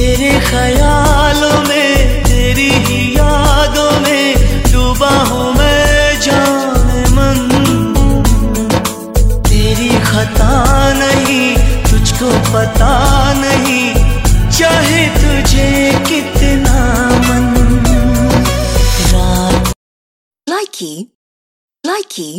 तेरे ख्यालों में, तेरी ही यादों में डूबा हूँ मैं जाने मन तेरी खता नहीं, तुझको पता नहीं, चाहे तुझे कितना मन लाइकी लाइकी.